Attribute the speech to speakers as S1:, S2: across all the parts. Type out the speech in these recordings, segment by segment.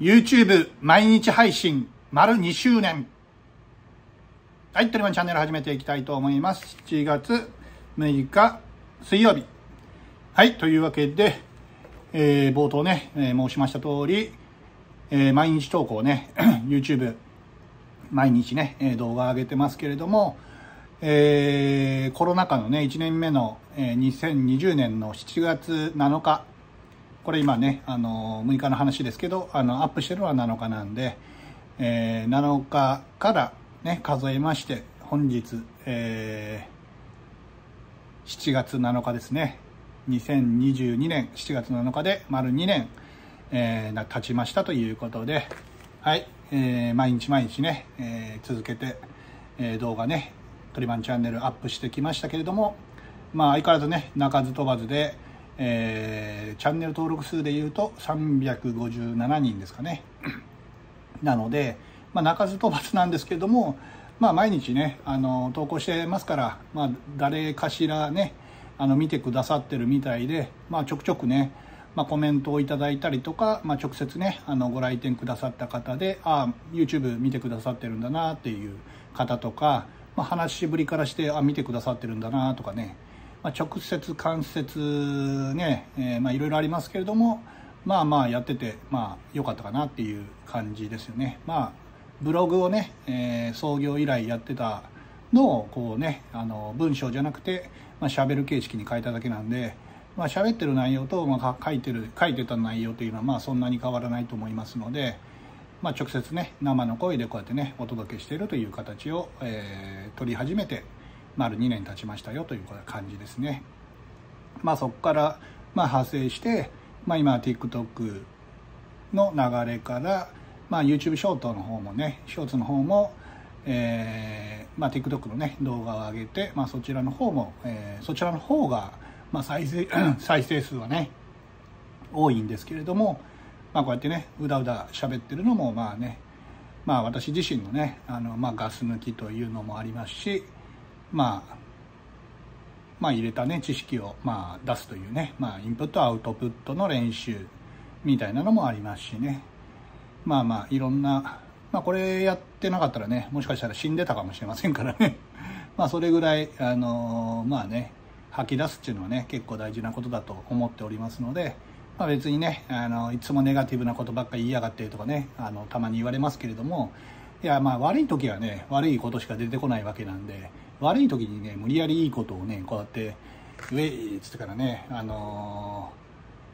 S1: YouTube 毎日配信丸2周年。はい、トリマンチャンネル始めていきたいと思います。7月6日水曜日。はい、というわけで、えー、冒頭ね、えー、申しました通り、えー、毎日投稿ね、YouTube 毎日ね、動画上げてますけれども、えー、コロナ禍のね、1年目の、えー、2020年の7月7日、これ今ね、あの6日の話ですけど、あの、アップしてるのは7日なんで、えー、7日からね、数えまして、本日、えー、7月7日ですね。2022年7月7日で丸2年、えー、経ちましたということで、はい、えー、毎日毎日ね、えー、続けて、えー、動画ね、トリマンチャンネルアップしてきましたけれども、まあ相変わらずね、鳴かず飛ばずで、えー、チャンネル登録数でいうと357人ですかね。なので、まあ、鳴かず飛ばずなんですけども、まあ、毎日ね、あの、投稿してますから、まあ、誰かしらね、あの、見てくださってるみたいで、まあ、ちょくちょくね、まあ、コメントをいただいたりとか、まあ、直接ね、あの、ご来店くださった方で、ああ、YouTube 見てくださってるんだなっていう方とか、まあ、話しぶりからして、あ、見てくださってるんだなとかね、まあ、直接間接ね、まあいろいろありますけれどもまあまあやっててまあ良かったかなっていう感じですよね。まあブログをね、えー、創業以来やってたのをこうねあの文章じゃなくて、まあ、喋る形式に変えただけなんでまあ喋ってる内容と、まあ、書いてる書いてた内容というのはまあそんなに変わらないと思いますのでまあ、直接ね生の声でこうやってねお届けしているという形を、えー、取り始めて丸2年経ちましたよという感じですね。まあそこからまあ派生して、まあ今 TikTok の流れから、まあ YouTube ショートの方もね、ショーツの方も、えー、まあ TikTok のね、動画を上げて、まあそちらの方も、えー、そちらの方が、まあ再生、再生数はね、多いんですけれども、まあこうやってね、うだうだ喋ってるのもまあね、まあ私自身のね、あの、まあガス抜きというのもありますし、まあ、まあ入れたね、知識をまあ出すというね、まあインプットアウトプットの練習みたいなのもありますしね。まあまあいろんな、まあこれやってなかったらね、もしかしたら死んでたかもしれませんからね。まあそれぐらい、あのまあね、吐き出すっていうのはね、結構大事なことだと思っておりますので、まあ別にね、あの、いつもネガティブなことばっかり言いやがってとかね、あの、たまに言われますけれども、いやまあ悪い時はね、悪いことしか出てこないわけなんで、悪い時にね無理やりいいことをねこうやってウェイっつってからねあの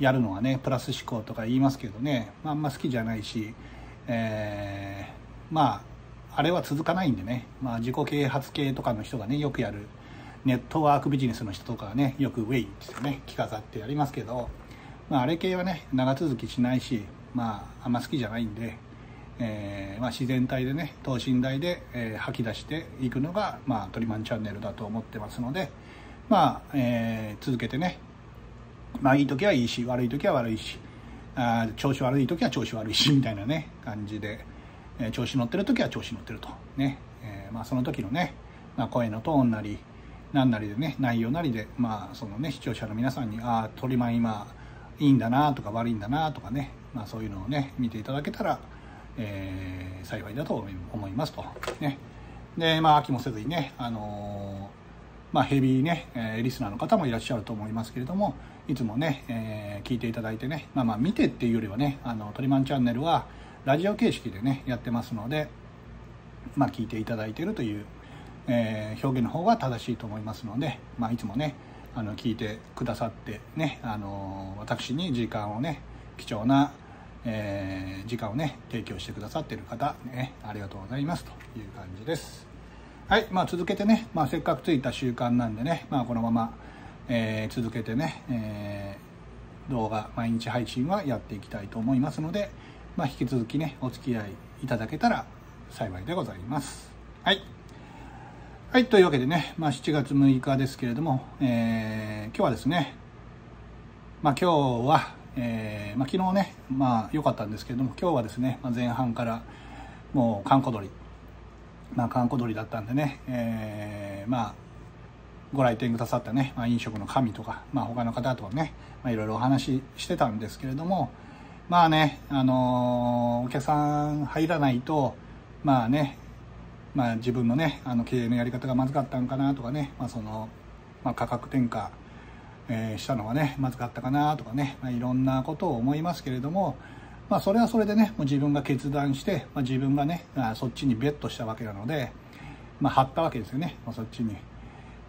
S1: ー、やるのはねプラス思考とか言いますけどね、まあ、あんま好きじゃないし、えー、まああれは続かないんでね、まあ、自己啓発系とかの人がねよくやるネットワークビジネスの人とかはねよくウェイってね着飾ってやりますけど、まあ、あれ系はね長続きしないしまああんま好きじゃないんでえーまあ、自然体でね等身大で、えー、吐き出していくのが、まあ、トリマンチャンネルだと思ってますので、まあえー、続けてね、まあ、いい時はいいし悪い時は悪いしあ調子悪い時は調子悪いしみたいなね感じで、えー、調子乗ってる時は調子乗ってると。ね、えーまあ、その時のね、まあ、声のトーンなり何なりでね内容なりで、まあそのね、視聴者の皆さんにああトリマン今いいんだなとか悪いんだなとかね、まあ、そういうのをね見ていただけたらえー、幸いだと思いますと。ね。で、まあ、飽きもせずにね、あのー、まあ、ヘビーね、えー、リスナーの方もいらっしゃると思いますけれども、いつもね、え、聞いていただいてね、まあまあ、見てっていうよりはね、あの、トリマンチャンネルは、ラジオ形式でね、やってますので、まあ、聞いていただいているという、え、表現の方が正しいと思いますので、まあ、いつもね、あの、聞いてくださってね、あの私に時間をね、貴重な、えー、時間をね提供してくださってる方、ね、ありがとうございますという感じです。はいまあ続けてね、まあ、せっかくついた習慣なんでね、まあ、このまま、えー、続けてね、えー、動画毎日配信はやっていきたいと思いますので、まあ、引き続きねお付き合いいただけたら幸いでございます。はい。はい、というわけでね、まあ、7月6日ですけれども、えー、今日はですね、まあ、今日は、えーまあ、昨日ね、まあ良かったんですけれども、今日はですね、まあ、前半からもう、かんこ鳥、まあ、かんこ鳥だったんでね、えー、まあ、ご来店くださったね、まあ、飲食の神とか、まあ、他の方とはね、まあ、いろいろお話ししてたんですけれども、まあね、あのお客さん入らないと、まあね、まあ自分のね、あの経営のやり方がまずかったんかなとかね、まあその、まあ価格転嫁、えー、したのがね、まずかったかなとかね、まあいろんなことを思いますけれども、まあそれはそれでね、もう自分が決断して、まあ自分がね、そっちにベットしたわけなので、まあ張ったわけですよね、まあ、そっちに。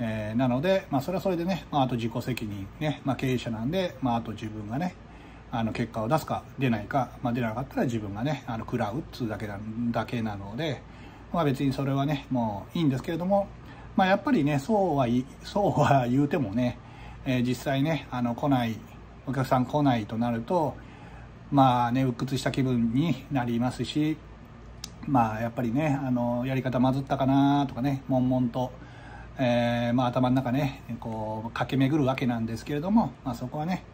S1: えー、なので、まあそれはそれでね、まああと自己責任ね、まあ経営者なんで、まああと自分がね、あの結果を出すか出ないか、まあ、出なかったら自分がねあの食らうっつうだけなだけなので、まあ、別にそれはねもういいんですけれども、まあ、やっぱりねそうはそうは言うてもね、えー、実際ねあの来ないお客さん来ないとなるとまあね鬱屈した気分になりますしまあやっぱりねあのやり方まずったかなとかね悶々と、えーまあ、頭の中ねこう駆け巡るわけなんですけれども、まあ、そこはね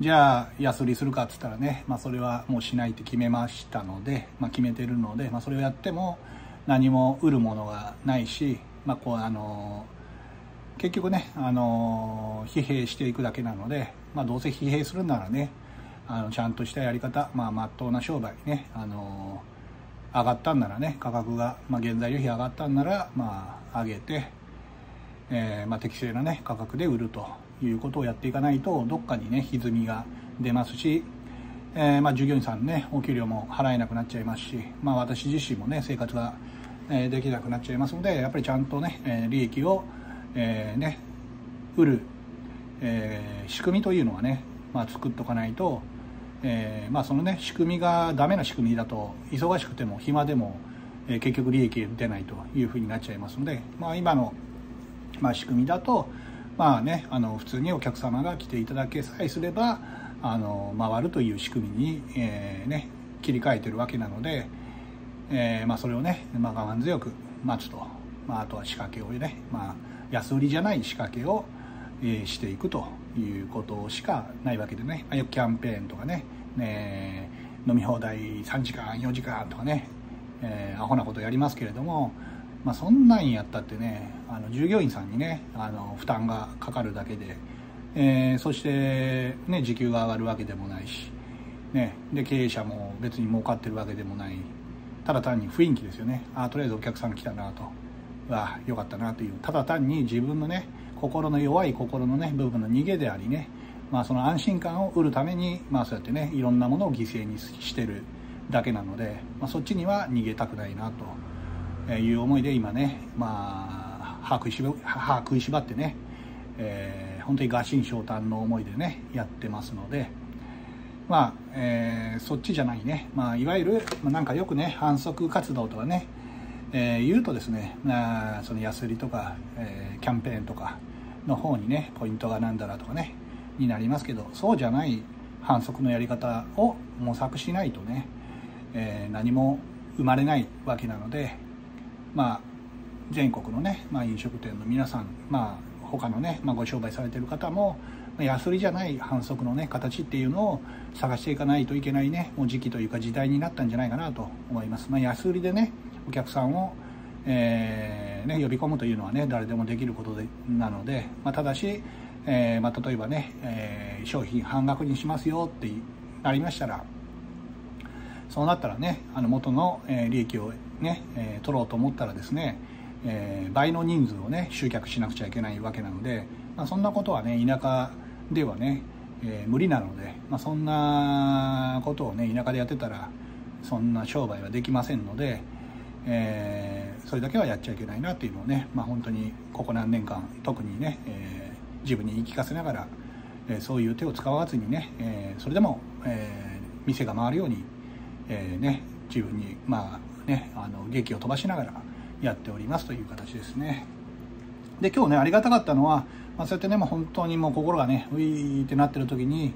S1: じゃあ安売りするかっつったらね、まあ、それはもうしないって決めましたので、まあ、決めてるので、まあ、それをやっても何も売るものがないし、まあ、こうあの結局ね、あの疲弊していくだけなので、まあ、どうせ疲弊するならねあのちゃんとしたやり方、まあ、真っ当な商売ね、あの上がったんならね価格が、まあ、原材料費上がったんなら、まあ、上げて、えーまあ、適正な、ね、価格で売るということをやっていかないとどっかにね歪みが出ますし、えー、ま、従業員さんねお給料も払えなくなっちゃいますし、ま、私自身もね生活が、えできなくなっちゃいますのでやっぱりちゃんとね、え利益を、えー、ね売る、えー、仕組みというのはね、まあ、作っとかないと、えー、まあ、そのね仕組みがダメな仕組みだと忙しくても暇でも、え結局利益出ないというふうになっちゃいますので、まあ、今の、まあ、仕組みだとまあね、あの普通にお客様が来ていただけさえすればあの回るという仕組みに、えー、ね、切り替えてるわけなので、えー、まあ、それをね、まあ、我慢強く待つと、まあ、あとは仕掛けをね、まあ、安売りじゃない仕掛けを、え、していくということしかないわけでね、まあ、よくキャンペーンとかねね飲み放題3時間4時間とかね、えー、アホなことやりますけれどもまあ、そんなんやったってねあの従業員さんにねあの負担がかかるだけで、えー、そして、ね、時給が上がるわけでもないし、ね、で経営者も別に儲かってるわけでもない。ただ単に雰囲気ですよね。あとりあえずお客さん来たなと。わよかったなというただ単に自分のね心の弱い心のね部分の逃げでありね、まあ、その安心感を売るために、まあ、そうやってねいろんなものを犠牲にしてるだけなので、まあ、そっちには逃げたくないなと。いう思いで今ね、まあ、歯食いしば歯食いしばってね、えー、本当に餓心昇胆の思いでねやってますので、まあえー、そっちじゃないね、まあ、いわゆる、まあ、なんかよくね反則活動とかね、えー、言うとですねあその安売りとか、えー、キャンペーンとかの方にねポイントがなんだらとかねになりますけどそうじゃない反則のやり方を模索しないとね、えー、何も生まれないわけなので、まあ、全国のね、まあ、飲食店の皆さん、まあ、他のね、まあ、ご商売されてる方も安売りじゃない反則のね形っていうのを探していかないといけないねもう時期というか時代になったんじゃないかなと思います、まあ、安売りでねお客さんを、えー、ね、呼び込むというのはね誰でもできることでなので、まあ、ただし、えー、まあ、例えばね、えー、商品半額にしますよってなりましたらそうなったらねあの元の、え利益をね、え取ろうと思ったらですね、え倍の人数をね集客しなくちゃいけないわけなので、まあ、そんなことはね田舎ではね、え無理なので、まあ、そんなことをね田舎でやってたらそんな商売はできませんので、えー、それだけはやっちゃいけないなっていうのをね、まあ、本当にここ何年間特にね、えー、自分に言い聞かせながら、えー、そういう手を使わずにね、えそれでも、え店が回るようにえ、ね、自分に、まあね、あの劇を飛ばしながらやっておりますという形ですね。で今日ねありがたかったのは、まあ、そうやってねもう本当にもう心がねウィーってなってる時に、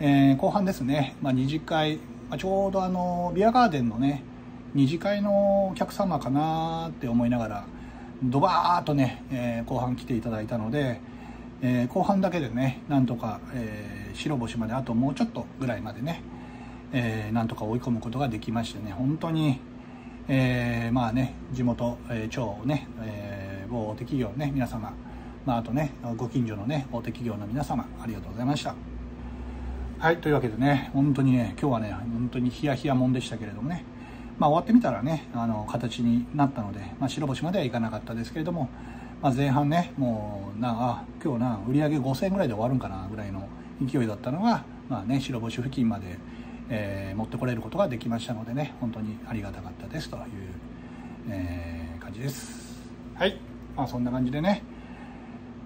S1: え、後半ですね、まあ、二次会、まあ、ちょうどあのビアガーデンのね二次会のお客様かなって思いながらドバーッとね、えー、後半来ていただいたので、えー、後半だけでねなんとか、え白星まであともうちょっとぐらいまでねえー、なんとか追い込むことができましてね本当に、えー、まあね地元、えー、町ね、えー、某大手企業ね皆様、まあ、あとねご近所のね大手企業の皆様ありがとうございました。はいというわけでね本当にね今日はね本当にヒヤヒヤもんでしたけれどもねまあ、終わってみたらねあの形になったので、まあ、白星まではいかなかったですけれども、まあ、前半ねもうなあ今日な売り上げ5000円ぐらいで終わるんかなぐらいの勢いだったのが、まあね、白星付近まで、えー、持ってこれることができましたのでね本当にありがたかったですという、えー、感じです。はい、まあ、そんな感じでね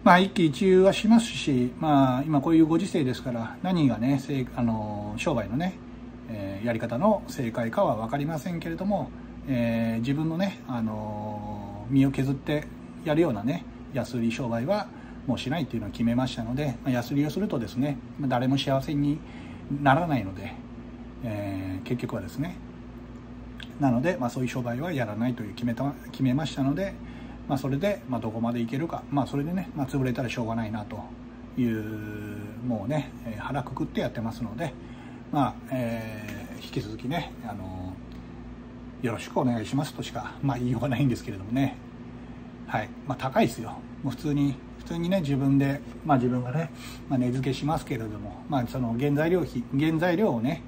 S1: まあ、一喜一憂はしますし、まあ、今こういうご時世ですから何がねあの商売のねえー、やり方の正解かは分かりませんけれども、えー、自分のね、あのー、身を削ってやるようなね安売り商売はもうしないっていうのを決めましたので、まあ、安売りをするとですね誰も幸せにならないので、え結局はですねなので、まあ、そういう商売はやらないという決めた決めましたので、まあ、それで、まあ、どこまでいけるか、まあ、それでね、まあ、潰れたらしょうがないなというもうね腹くくってやってますので。まあえー、引き続きねあのよろしくお願いしますとしか、まあ、言いようがないんですけれどもね、はい。まあ、高いですよ。もう普通に普通にね自分で、まあ、自分がね、まあ、値付けしますけれども、まあ、その原材料費原材料をね、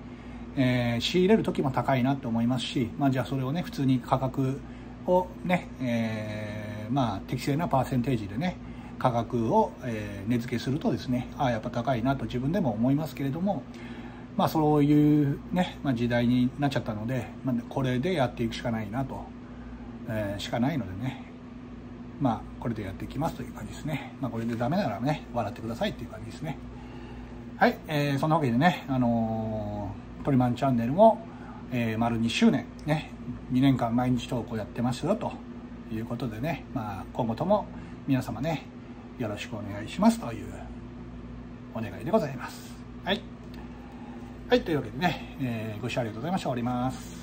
S1: えー、仕入れる時も高いなと思いますし、まあ、じゃあそれをね普通に価格をね、えー、まあ、適正なパーセンテージでね価格を、えー、値付けするとですねああやっぱ高いなと自分でも思いますけれどもまあ、そういうね、まあ、時代になっちゃったので、まあ、これでやっていくしかないなと、えー、しかないのでね、まあ、これでやっていきますという感じですね。まあ、これでダメならね、笑ってくださいっていう感じですね。はい、えー、そんなわけでね、あのー、トリマンチャンネルも、えー、丸2周年、ね、2年間毎日投稿やってますよということでね、まあ、今後とも皆様ね、よろしくお願いしますというお願いでございます。はい。というわけでね、えー、ご視聴ありがとうございました。終わります。